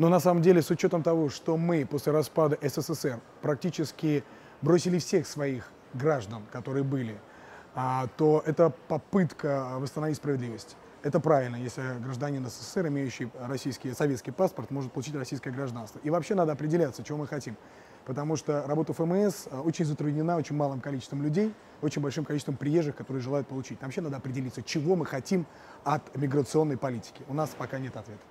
Но на самом деле, с учетом того, что мы после распада СССР практически бросили всех своих граждан, которые были, а, то это попытка восстановить справедливость. Это правильно, если гражданин СССР, имеющий российский, советский паспорт, может получить российское гражданство. И вообще надо определяться, чего мы хотим. Потому что работа ФМС э, очень затруднена очень малым количеством людей, очень большим количеством приезжих, которые желают получить. Вообще надо определиться, чего мы хотим от миграционной политики. У нас пока нет ответа.